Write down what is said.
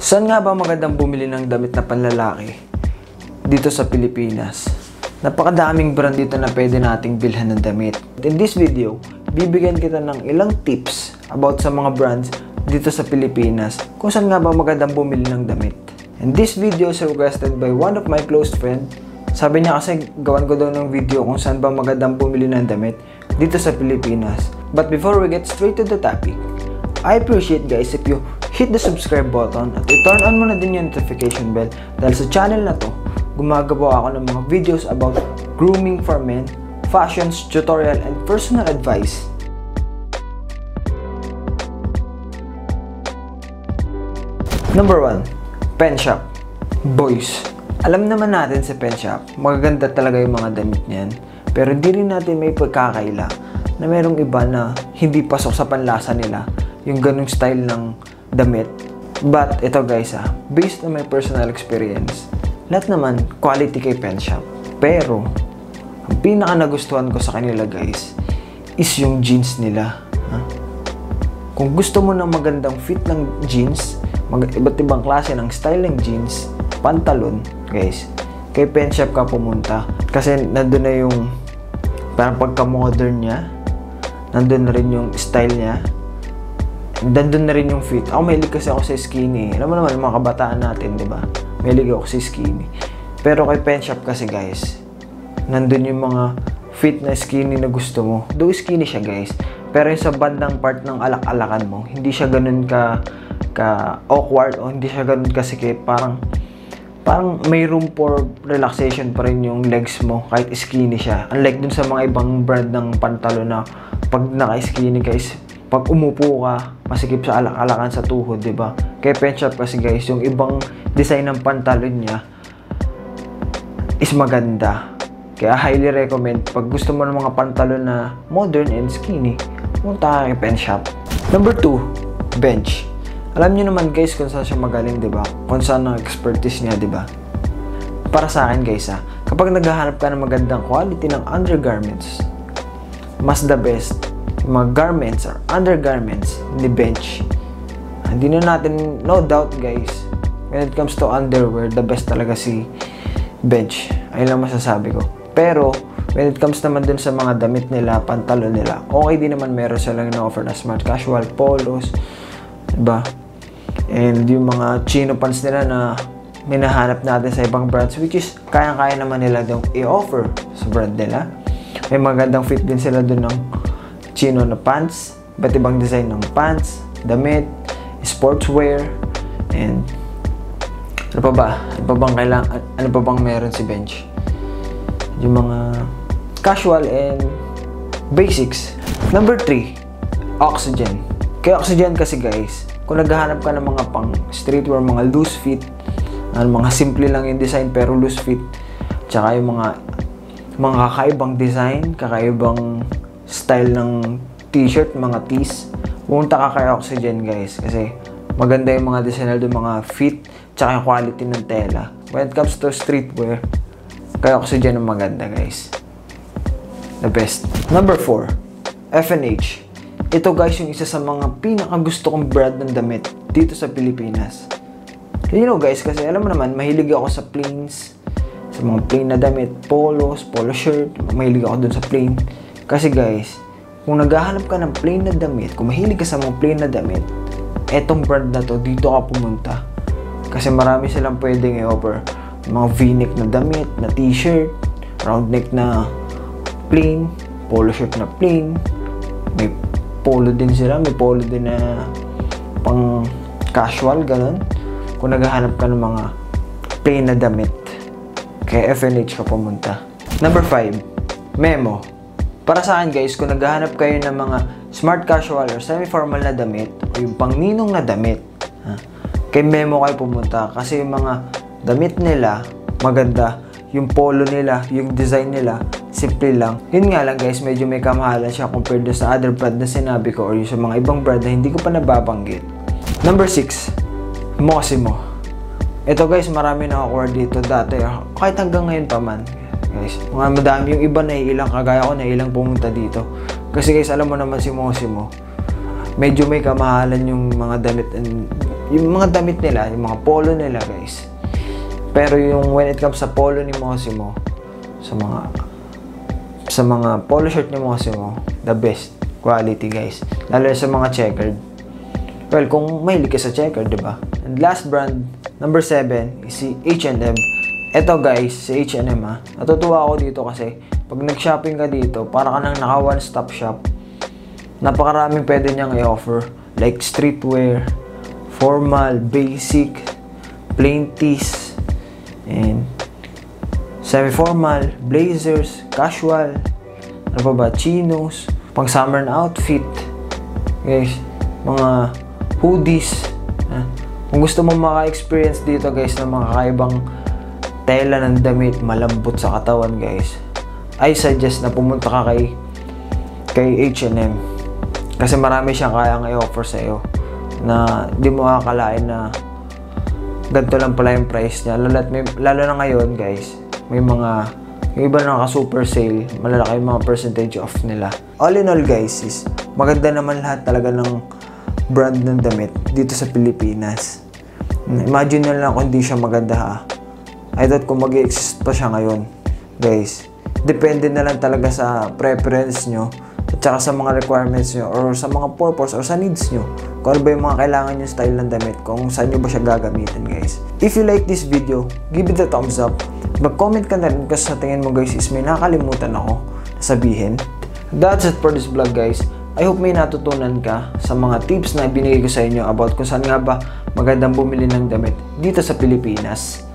Saan nga ba magandang bumili ng damit na panlalaki dito sa Pilipinas? Napakadaming brand dito na pwede nating bilhan ng damit. In this video, bibigyan kita ng ilang tips about sa mga brands dito sa Pilipinas kung saan nga ba magandang bumili ng damit. And this video is requested by one of my close friend. Sabi niya kasi gawan ko daw ng video kung saan ba magandang bumili ng damit dito sa Pilipinas. But before we get straight to the topic, I appreciate guys if you hit the subscribe button at i-turn on mo na din yung notification bell dahil sa channel na to, gumagawa ako ng mga videos about grooming for men, fashions, tutorial, and personal advice. Number 1, pen shop. Boys, alam naman natin sa pen shop, magaganda talaga yung mga damit niyan. Pero hindi rin natin may pagkakaila na merong iba na hindi pasok sa panlasa nila yung ganung style ng damit. But ito guys ah, based on my personal experience, lahat naman quality kay pen shop. Pero, ang pinaka nagustuhan ko sa kanila guys, is yung jeans nila. Ha? Kung gusto mo ng magandang fit ng jeans, mag iba't ibang klase ng style ng jeans, pantalon, guys, kay pen shop ka pumunta. Kasi nandun na yung parang pagka-modern niya, nandun na rin yung style niya, nandun na rin yung fit. Ako mahilig kasi ako sa skinny. Alam mo naman, mga kabataan natin, di ba? Mahilig ako sa skinny. Pero kay pen shop kasi guys, nandun yung mga fit na skinny na gusto mo. Though skinny siya guys, pero yung sa bandang part ng alak-alakan mo, hindi siya ganun ka ka awkward o hindi siya ganun kasikip. Parang parang may room for relaxation pa rin yung legs mo kahit skinny siya. Unlike dun sa mga ibang brand ng pantalo na pag naka-skinny guys, pag umupo ka, masikip sa alak-alakan sa tuhod, di ba? Kaya pen shop kasi guys, yung ibang design ng pantalon niya is maganda. Kaya highly recommend pag gusto mo ng mga pantalon na modern and skinny, punta ka kay pen shop. Number 2, bench. Alam niyo naman guys kung saan siya magaling, di ba? Kung saan ang expertise niya, di ba? Para sa akin guys ha, kapag naghahanap ka ng magandang quality ng undergarments, mas the best, yung mga garments or undergarments ni bench. Hindi na natin, no doubt guys, when it comes to underwear, the best talaga si bench. Ayun lang masasabi ko. Pero, when it comes naman dun sa mga damit nila, pantalon nila, okay din naman meron silang na-offer na smart casual, polos, diba? And yung mga chino pants nila na minahanap natin sa ibang brands, which is kayang-kaya naman nila dong i-offer sa brand nila. May magandang fit din sila dun ng chino na pants, iba't ibang design ng pants, damit, sportswear, and ano pa ba? Ano pa bang kailangan, ano pa bang meron si Bench? Yung mga casual and basics. Number 3, oxygen. Kaya oxygen kasi guys, kung naghahanap ka ng mga pang streetwear, mga loose fit, ano, mga simple lang yung design pero loose fit, tsaka yung mga mga kakaibang design, kakaibang style ng t-shirt, mga tees, pumunta ka kay Oxygen guys kasi maganda yung mga design doon, mga fit, tsaka yung quality ng tela. When it comes to streetwear, kay Oxygen ang maganda guys. The best. Number 4, FNH. Ito guys yung isa sa mga pinakagusto kong brand ng damit dito sa Pilipinas. You know guys, kasi alam mo naman, mahilig ako sa plains, sa mga plain na damit, polos, polo shirt, mahilig ako dun sa plain. Kasi guys, kung naghahanap ka ng plain na damit, kung mahilig ka sa mga plain na damit, etong brand na to, dito ka pumunta. Kasi marami silang pwedeng i-offer. Mga v-neck na damit, na t-shirt, round neck na plain, polo shirt na plain, may polo din sila, may polo din na pang casual, ganun. Kung naghahanap ka ng mga plain na damit, kay FNH ka pumunta. Number 5, Memo. Para sa akin guys, kung naghahanap kayo ng mga smart casual or semi-formal na damit o yung pangninong na damit, ha, kay Memo kayo pumunta kasi yung mga damit nila maganda, yung polo nila, yung design nila, simple lang. Yun nga lang guys, medyo may kamahalan siya compared sa other brand na sinabi ko or yung sa mga ibang brand na hindi ko pa nababanggit. Number 6, Mosimo. Ito guys, marami na awkward dito dati. Kahit hanggang ngayon pa man. Guys, mga madami yung iba na ilang kagaya ko na ilang pumunta dito. Kasi guys, alam mo naman si Mosimo. Medyo may kamahalan yung mga damit and yung mga damit nila, yung mga polo nila guys. Pero yung when it comes sa polo ni Mosimo, sa mga sa mga polo shirt ni Mosimo, the best quality guys. Lalo sa mga checkered. Well, kung mahilig ka sa checkered, di ba? And last brand, number 7, is si H&M. Ito guys, si H&M ha. Natutuwa ako dito kasi pag nag-shopping ka dito, para ka nang naka one-stop shop. Napakaraming pwede niyang i-offer. Like streetwear, formal, basic, plain tees, and semi-formal, blazers, casual, ano pa ba, chinos, pang summer na outfit, guys, mga hoodies, ah. kung gusto mo maka-experience dito guys ng mga kakaibang tela ng damit, malambot sa katawan guys, I suggest na pumunta ka kay kay H&M kasi marami siyang kayang i-offer sa iyo na di mo akalain na ganito lang pala yung price niya. Lalo, may, lalo na ngayon, guys, may mga, yung iba na super sale, malalaki yung mga percentage off nila. All in all, guys, is maganda naman lahat talaga ng brand ng damit dito sa Pilipinas. Imagine na lang kung hindi siya maganda ha. I thought kung mag exist pa siya ngayon, guys. Depende na lang talaga sa preference nyo at saka sa mga requirements nyo or sa mga purpose or sa needs nyo. Kung ano ba yung mga kailangan yung style ng damit, kung saan nyo ba siya gagamitin guys. If you like this video, give it a thumbs up. Mag-comment ka na rin kasi sa tingin mo guys is may nakalimutan ako na sabihin. That's it for this vlog guys. I hope may natutunan ka sa mga tips na binigay ko sa inyo about kung saan nga ba magandang bumili ng damit dito sa Pilipinas.